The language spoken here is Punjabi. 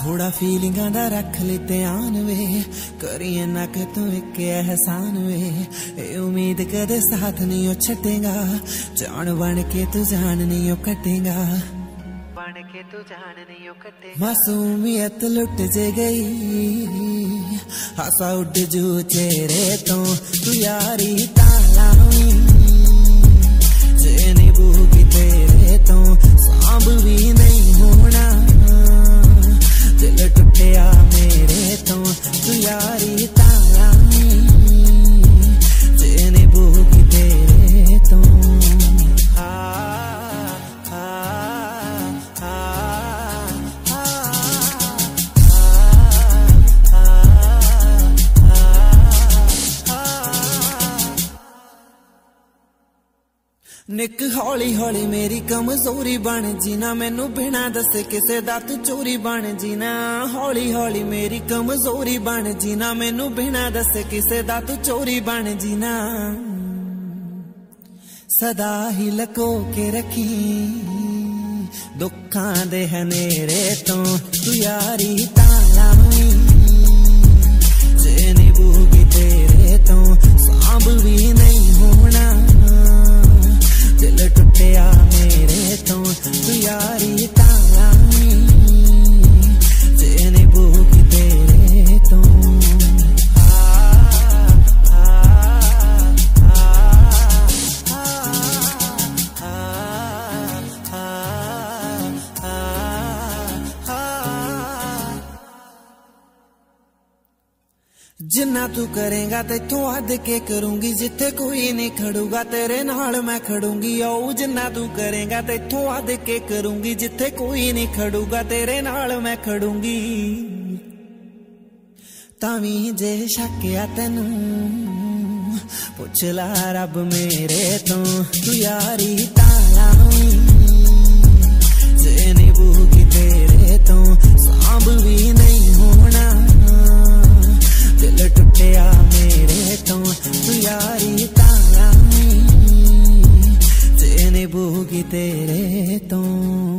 ਥੋੜਾ ਫੀਲਿੰਗਾਂ ਦਾ ਰੱਖ ਲੈ ਧਿਆਨ ਵੇ ਕਰੀਏ ਨਾ ਕਿ ਤੂੰ ਇੱਕ ਅਹਿਸਾਨ ਵੇ ਇਹ ਉਮੀਦ ਕਦੇ ਸਾਥ ਨਹੀਂ ਉਹ ਛੱਡੇਗਾ ਜਾਣ ਬਣ ਕੇ ਤੂੰ ਜਾਣ ਨਹੀਂ ਉਹ ਕੱਟੇਗਾ ਬਣ ਕੇ ਤੂੰ ਜਾਣ ਨਹੀਂ ਉਹ ਕੱਟੇ ਮਾਸੂਮੀਅਤ ਲੁੱਟ ਜੇ ਗਈ ਹਾਸਾ ਉੱਡ ਜੂ ਚਿਹਰੇ ਤੋਂ ਤੂੰ ਯਾਰੀ ਤਾਂ ਲਾਵੀਂ ਨਿੱਕ ਹੌਲੀ ਹੌਲੀ ਮੇਰੀ ਕਮਜ਼ੋਰੀ ਬਣ ਜੀਨਾ। ਮੈਨੂੰ ਬਿਨਾ ਦੱਸੇ ਕਿਸੇ ਦਾ ਤੂੰ ਚੋਰੀ ਬਣ ਜੀਨਾ। ਹੌਲੀ ਹੌਲੀ ਮੇਰੀ ਕਮਜ਼ੋਰੀ ਬਣ ਜੀਨਾ। ਮੈਨੂੰ ਬਿਨਾ ਦੱਸੇ ਕਿਸੇ ਦਾ ਤੂੰ ਚੋਰੀ ਬਣ ਜੀਨਾ। ਸਦਾ ਹੀ ਲਕੋ ਕੇ ਰੱਖੀ। ਦੁੱਖਾਂ ਦੇ ਹਨੇਰੇ ਤੋਂ ਤੂੰ ਯਾਰੀ ਤਾਂ ਯਾਰੀ ਜਿੰਨਾ ਤੂੰ ਕਰੇਗਾ ਤੈਥੋਂ ਵੱਧ ਕੇ ਕਰੂੰਗੀ, ਜਿੱਥੇ ਕੋਈ ਨਹੀਂ ਖੜੂਗਾ, ਤੇਰੇ ਨਾਲ ਮੈਂ ਖੜੂੰਗੀ। ਓ ਜਿੰਨਾ ਤੂੰ ਕਰੇਗਾ ਤੈਥੋਂ ਵੱਧ ਕੇ ਕਰੂੰਗੀ, ਜਿੱਥੇ ਕੋਈ ਨਹੀਂ ਖੜੂਗਾ, ਤੇਰੇ ਨਾਲ ਮੈਂ ਖੜੂੰਗੀ। ਤਾਂ ਵੀ ਜੇ ਸ਼ੱਕਿਆ ਤੈਨੂੰ, ਪੁੱਛ ਲੈ ਰੱਬ ਮੇਰੇ ਤੋਂ, ਤੂੰ ਯਾਰੀ ਤਾਂ reggaetón.